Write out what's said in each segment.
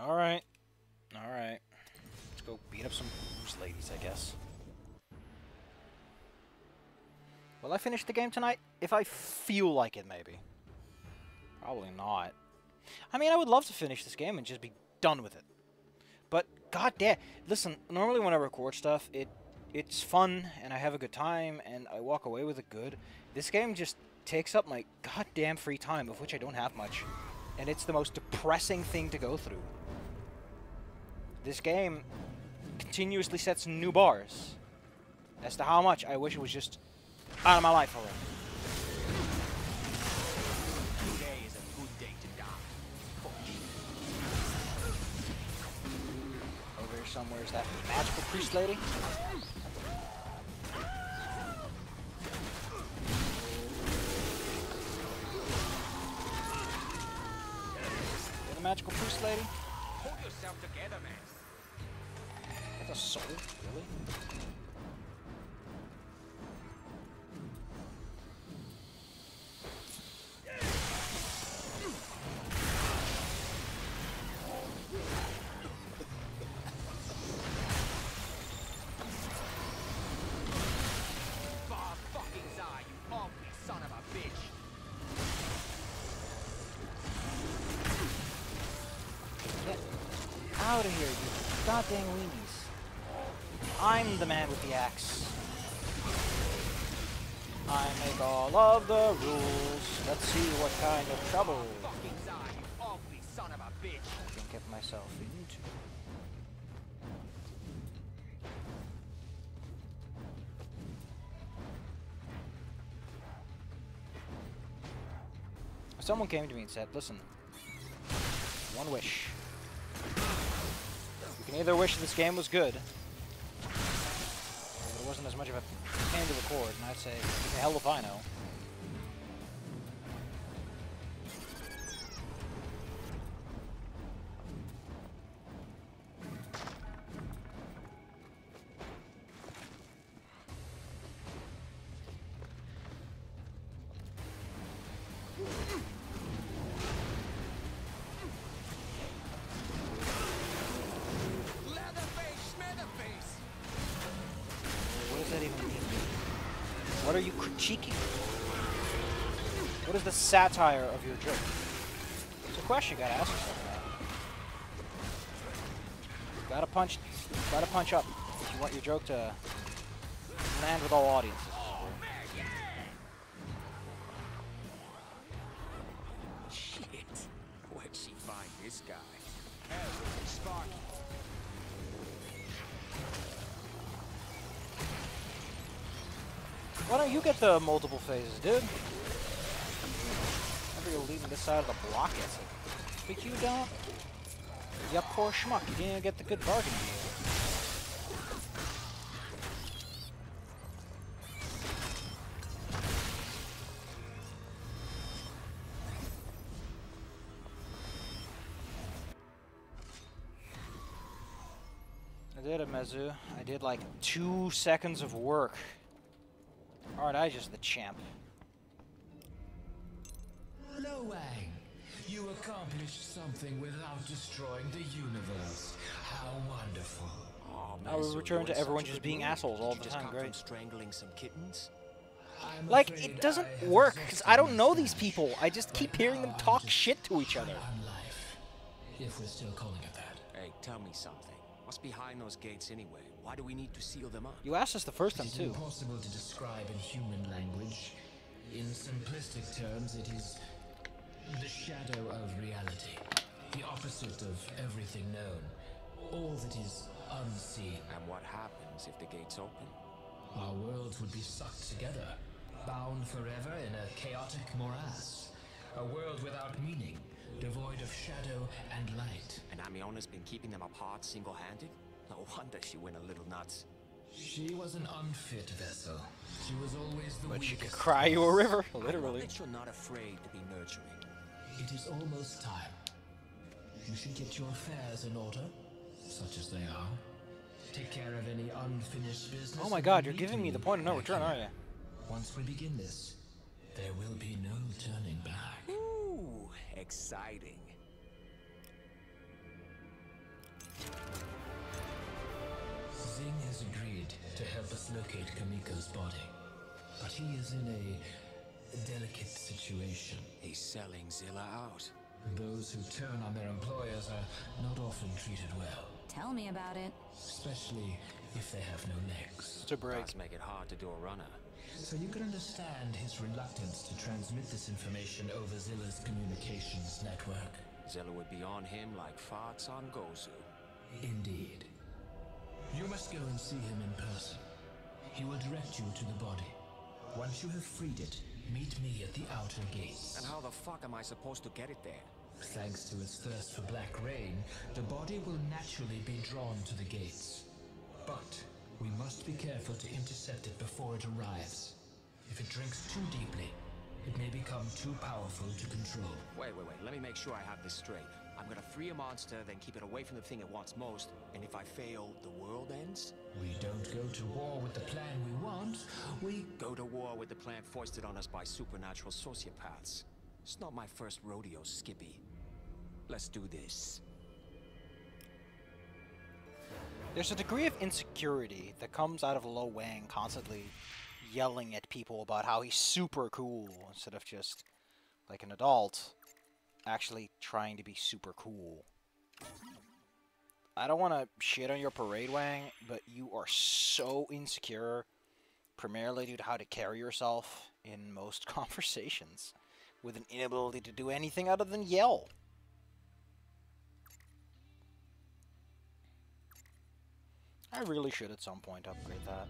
Alright. Alright. Let's go beat up some loose ladies, I guess. Will I finish the game tonight? If I feel like it, maybe. Probably not. I mean, I would love to finish this game and just be done with it. But, god damn, listen, normally when I record stuff, it it's fun, and I have a good time, and I walk away with it good. This game just takes up my goddamn free time, of which I don't have much. And it's the most depressing thing to go through. This game continuously sets new bars as to how much I wish it was just out of my life already. Today is a good day to die. Over here somewhere is that magical priest lady. The magical priest lady? Out of here, you goddamn weenies. I'm the man with the axe. I make all of the rules. Let's see what kind of trouble. I can get myself into. Someone came to me and said, listen, one wish. Can either wish this game was good, or it wasn't as much of a pain to record, and I'd say, the hell if I know. Critiquing? What is the satire of your joke? It's a question you gotta ask yourself. Gotta punch, gotta punch up if you want your joke to land with all audiences. Why don't you get the multiple phases, dude? Remember you're leaving this side of the block, it's like, but you don't. You poor schmuck, you didn't even get the good bargain deal. I did it, Mezu. I did like two seconds of work. Aren't I just the champ? Lo Wang, you accomplished something without destroying the universe. How wonderful. Oh, Now we Mezu, return to everyone such just being assholes all Did the you just time, come great. strangling some kittens. I'm Like, it doesn't I work, because I don't know these people. I just keep hearing them talk shit to each other. on life, if we're still calling it that. Hey, tell me something. What's behind those gates anyway? Why do we need to seal them up? You asked us the first time, It is too. impossible to describe in human language. In simplistic terms, it is the shadow of reality, the opposite of everything known, all that is unseen. And what happens if the gates open? Our worlds would be sucked together, bound forever in a chaotic morass. A world without meaning, devoid of shadow and light. And Ameonna's been keeping them apart single-handed? No wonder she went a little nuts. She was an unfit vessel. She was always the But she could weakest. cry you a river, I love literally. that you're not afraid to be nurturing. It is almost time. You should get your affairs in order, such as they are. Take care of any unfinished business. Oh my god, you're giving me me the point of no return, aren't you? Once we begin this, there will be no turning back. Ooh, exciting. Help us locate Kamiko's body. But he is in a delicate situation. He's selling Zilla out. Those who turn on their employers are not often treated well, Tell me about it. especially if they have no legs. To break. Does make it hard to do a runner. So you can understand his reluctance to transmit this information over Zilla's communications network. Zilla would be on him like farts on Gozu. Indeed. You must go and see him in person. He will direct you to the body. Once you have freed it, meet me at the outer gates. And how the fuck am I supposed to get it there? Thanks to its thirst for black rain, the body will naturally be drawn to the gates. But we must be careful to intercept it before it arrives. If it drinks too deeply, it may become too powerful to control. Wait, wait, wait. Let me make sure I have this straight. I'm gonna free a monster, then keep it away from the thing it wants most. And if I fail, the world ends? We don't go to war with the plan we want, we Go to war with the plan foisted on us by supernatural sociopaths. It's not my first rodeo, Skippy. Let's do this. There's a degree of insecurity that comes out of Lo Wang constantly yelling at people about how he's super cool instead of just, like an adult, actually trying to be super cool. I don't want to shit on your parade, Wang, but you are so insecure, primarily due to how to carry yourself in most conversations, with an inability to do anything other than yell. I really should at some point upgrade that.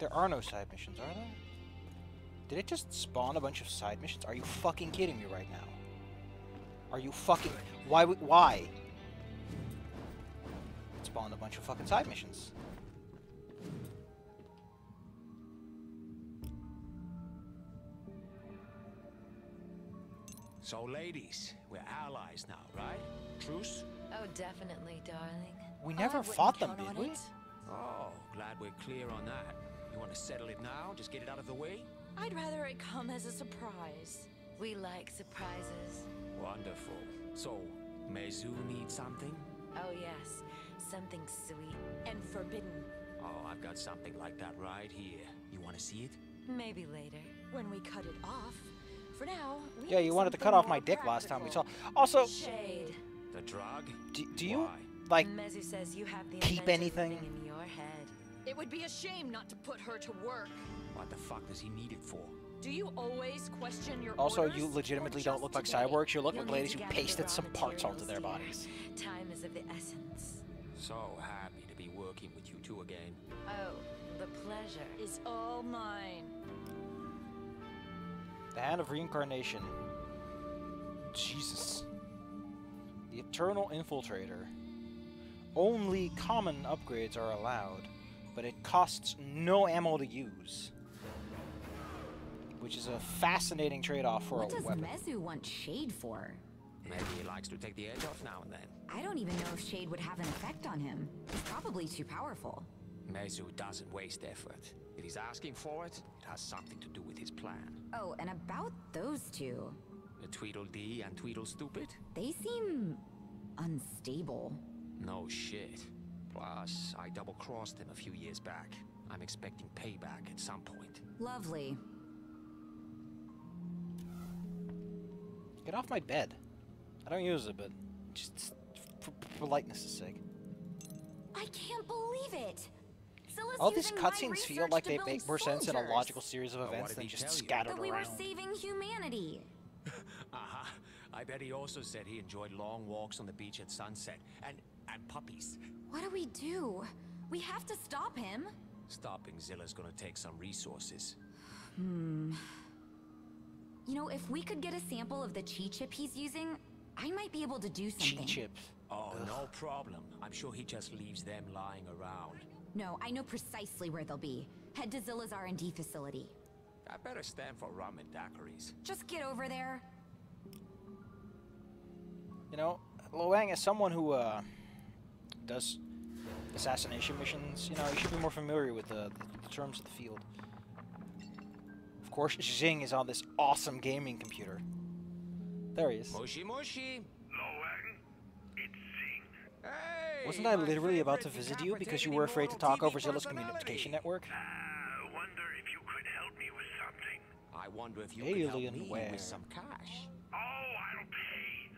There are no side missions, are there? Did it just spawn a bunch of side missions? Are you fucking kidding me right now? Are you fucking... Why? would- Why? It spawned a bunch of fucking side missions. So, ladies, we're allies now, right? Truce? Oh, definitely, darling. We never oh, wouldn't fought them, did we? it. Oh, glad we're clear on that. You want to settle it now? Just get it out of the way? I'd rather it come as a surprise. We like surprises. Wonderful. So, Mezu needs something? Oh, yes. Something sweet. And forbidden. Oh, I've got something like that right here. You want to see it? Maybe later. When we cut it off. For now, we Yeah, you wanted to cut off my more dick last time we saw. Also, Shade. The drug? do, do you, Why? like, Mezu says you have the keep anything? in your head. It would be a shame not to put her to work. What the fuck does he need it for? Do you always question your also, orders, you legitimately don't look like today? cyborgs. You look like ladies who pasted some parts onto their dear. bodies. Time is of the essence. So happy to be working with you two again. Oh, the pleasure. Is all mine. The Hand of Reincarnation. Jesus. The Eternal Infiltrator. Only common upgrades are allowed, but it costs no ammo to use. Which is a fascinating trade-off for What a weapon. What does. Mezu want Shade for? Maybe he likes to take the edge off now and then. I don't even know if Shade would have an effect on him. He's probably too powerful. Mezu doesn't waste effort. If he's asking for it, it has something to do with his plan. Oh, and about those two, The Tweedledee and Tweedlestupid? they seem unstable. No shit. Plus, I double-crossed him a few years back. I'm expecting payback at some point. Lovely. Get off my bed. I don't use it, but just for politeness' sake. I can't believe it! Zilla's All these cutscenes feel like they make more sense in a logical series of events did than he just tell you? scattered That we were saving humanity. Uh-huh. I bet he also said he enjoyed long walks on the beach at sunset. And, and puppies. What do we do? We have to stop him. Stopping Zilla's gonna take some resources. Hmm. You know, if we could get a sample of the chi chip he's using, I might be able to do something. Chi something. chip. Oh, no problem. I'm sure he just leaves them lying around. No, I know precisely where they'll be. Head to Zilla's R&D facility. I better stand for rum and daiquiris. Just get over there. You know, Lo Wang, is someone who uh, does assassination missions, you know, you should be more familiar with the, the terms of the field. Of course, Xing is on this awesome gaming computer. There he is. Moshi moshi! Lo Wang, it's Hey, Wasn't I literally about to visit you because you were afraid to talk TV over Zilla's communication network? I wonder if you could help me with something. I wonder if you Alien could help me where? with some cash. Oh, I'll pay.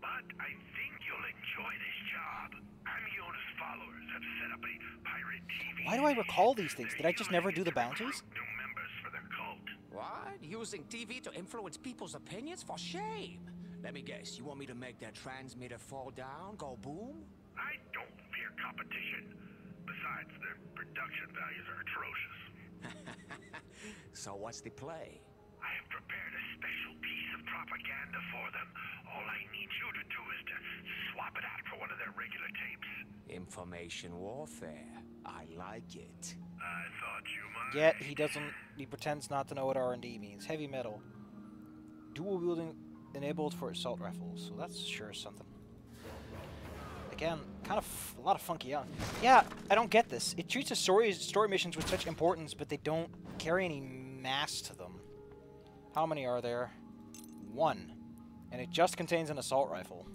But I think you'll enjoy this job. Ameonna's followers have set up a pirate TV. Why do I recall these things? Did I just never do the bounties? recruit New members for their cult. What? Using TV to influence people's opinions? For shame! Let me guess, you want me to make that transmitter fall down, go boom? I don't fear competition. Besides, their production values are atrocious. So what's the play? I have prepared a special piece of propaganda for them. All I need you to do is to swap it out for one of their regular tapes. Information warfare. I like it. I thought you might. Yet he doesn't. He pretends not to know what R and D means. Heavy metal, dual wielding, enabled for assault rifles. So that's sure something. Again, kind of a lot of funky out. Yeah, I don't get this. It treats the story story missions with such importance, but they don't carry any mass to them. How many are there? One, and it just contains an assault rifle.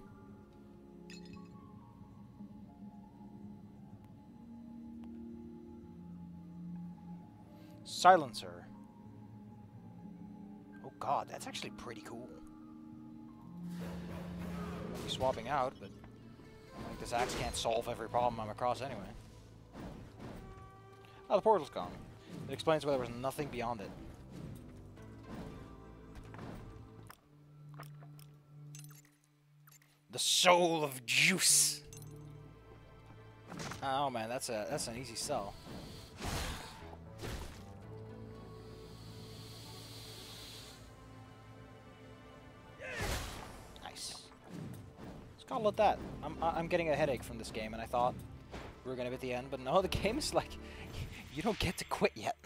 Silencer. Oh god, that's actually pretty cool. I'll be swapping out, but like this axe can't solve every problem I'm across anyway. Oh, the portal's gone. It explains why there was nothing beyond it. The soul of juice. Oh man, that's a that's an easy sell. Nice. Let's call it that. I'm I'm getting a headache from this game, and I thought we were gonna be at the end, but no, the game is like you don't get to quit yet.